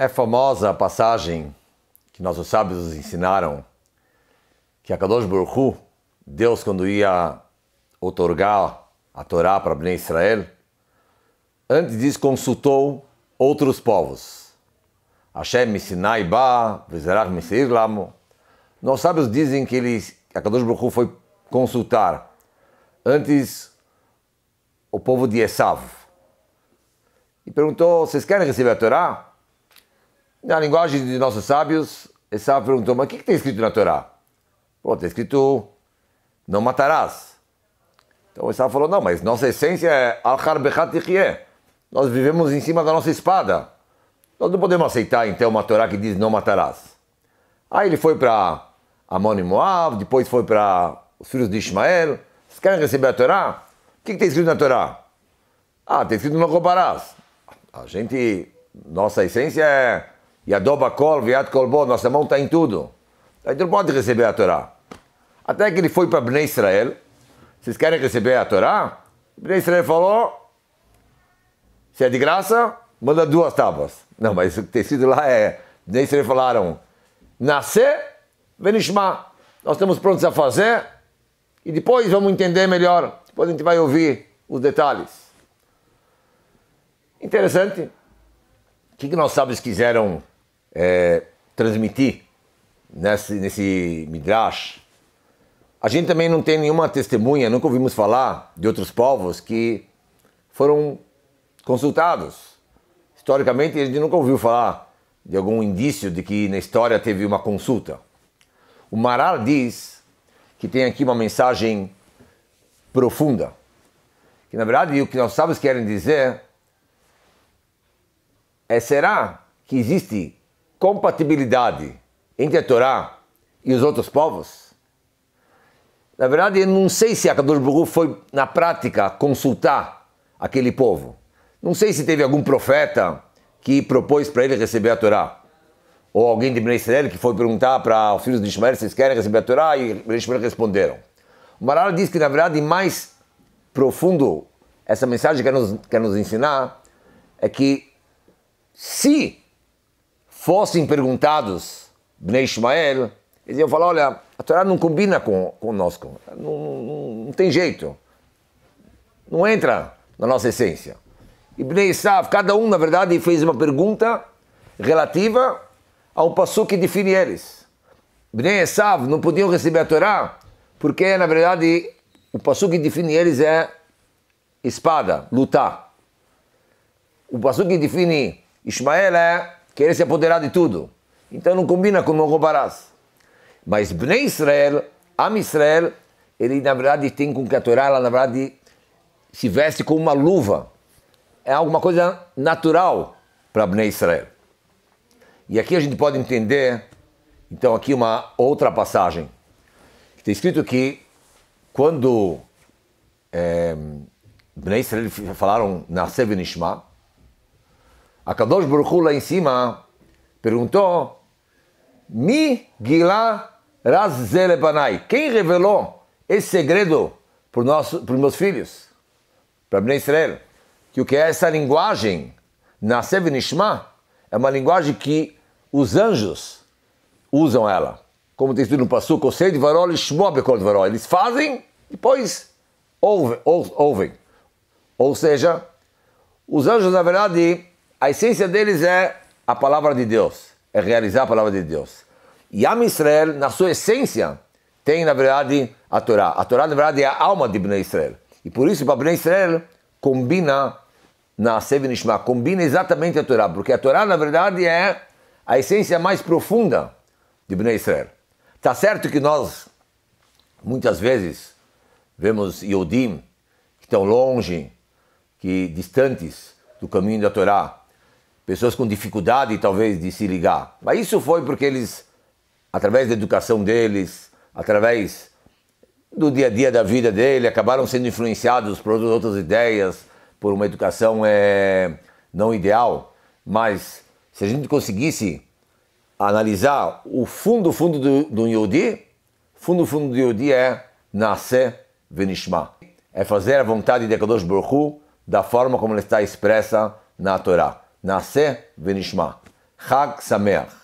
É famosa a passagem que nossos sábios nos ensinaram que a Kadosh Baruch Deus quando ia otorgar a Torá para Bnei Israel, antes disso consultou outros povos. Hashem Sinai Ba, Vizerach Meseir Lamo. Nossos sábios dizem que eles, a Kadosh Baruch foi consultar antes o povo de Esav e perguntou: Vocês querem receber a Torá? Na linguagem de nossos sábios, Esav perguntou: Mas o que, que tem escrito na Torá? Pô, está escrito: Não matarás. Então Esav falou: Não, mas nossa essência é Al-Har Nós vivemos em cima da nossa espada. Nós não podemos aceitar então uma Torá que diz: Não matarás. Aí ele foi para Amon e Moab, depois foi para os filhos de Ismael. Vocês querem receber a Torá? O que, que tem escrito na Torá? Ah, tem escrito não roubarás. A gente, nossa essência é Yadoba Kol, Viat Kolbo, nossa mão está em tudo. A gente não pode receber a Torá. Até que ele foi para Bnei Israel, vocês querem receber a Torá? Bnei Israel falou, se é de graça, manda duas tábuas. Não, mas o que tem sido lá é, Bnei Israel falaram, nascer, venishma. Nós estamos prontos a fazer e depois vamos entender melhor. Depois a gente vai ouvir os detalhes. Interessante. O que, que nós sábios quiseram é, transmitir nesse, nesse Midrash? A gente também não tem nenhuma testemunha, nunca ouvimos falar de outros povos que foram consultados. Historicamente, a gente nunca ouviu falar de algum indício de que na história teve uma consulta. O Maral diz que tem aqui uma mensagem profunda. Que na verdade o que nós sábios querem dizer é, será que existe compatibilidade entre a Torá e os outros povos? Na verdade, eu não sei se a Kadosh foi, na prática, consultar aquele povo. Não sei se teve algum profeta que propôs para ele receber a Torá. Ou alguém de Israel que foi perguntar para os filhos de Ismael se eles querem receber a Torá e eles responderam. O Maral diz que, na verdade, mais profundo essa mensagem quer nos, quer nos ensinar é que se fossem perguntados Bnei Ishmael, eles iam falar, olha, a Torá não combina com, conosco, não, não, não tem jeito, não entra na nossa essência. E Bnei Isav, cada um, na verdade, fez uma pergunta relativa ao passo que define eles. Bnei Isav não podiam receber a Torá porque, na verdade, o passo que define eles é espada, lutar. O passo que define Ismael é querer se apoderar de tudo. Então não combina com não roubarás. Mas Bnei Israel, Am Israel, ele na verdade tem com que a Torá, ela na verdade se veste com uma luva. É alguma coisa natural para Bnei Israel. E aqui a gente pode entender, então aqui uma outra passagem. Está escrito que quando é, Bnei Israel falaram Nascer Nishma, a Kadosh Baruch Hu lá em cima perguntou: Mi Gilá Banai. Quem revelou esse segredo para os meus filhos? Para Bnei Israel. Que o que é essa linguagem, Nascer Nishma, é uma linguagem que os anjos usam ela. Como tem escrito no Passuco, Osei de Varol de Varol. Eles fazem, depois ouvem, ouvem. Ou seja, os anjos, na verdade, a essência deles é a palavra de Deus, é realizar a palavra de Deus. E Am Israel, na sua essência, tem na verdade a Torá. A Torá, na verdade, é a alma de Bnei Israel. E por isso, para Bnei Israel, combina na Sevinishma, combina exatamente a Torá, porque a Torá, na verdade, é a essência mais profunda de Bnei Israel. Está certo que nós, muitas vezes, vemos Yodim que estão longe, que distantes do caminho da Torá, pessoas com dificuldade talvez de se ligar. Mas isso foi porque eles, através da educação deles, através do dia a dia da vida dele, acabaram sendo influenciados por outras ideias, por uma educação é, não ideal. Mas se a gente conseguisse analisar o fundo, fundo do, do Yodi, fundo, fundo do Yodi é nascer venishma. É fazer a vontade de Kadosh Baruch Hu da forma como ela está expressa na Torá. Nascer venishma. Chag Sameach.